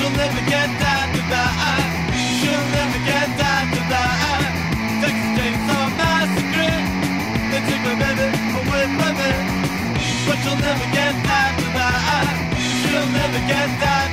She'll never get that to that. She'll never get that to that. Texas Chainsaw Massacre. They take my baby away from me. But she'll never get that to that. She'll never get that.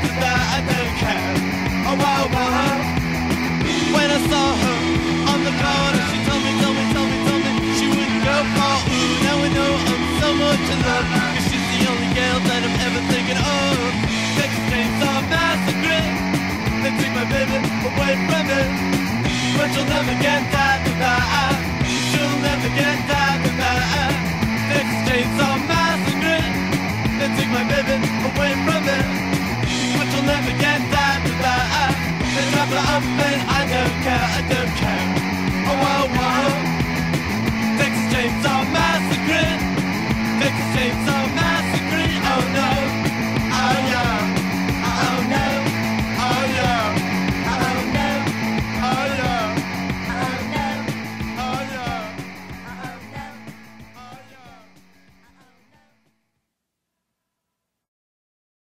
away from. But you'll never get that. You'll never get that They take my away from. But you'll never get that. They wrap it up and I don't care, I don't care. Oh, oh, oh.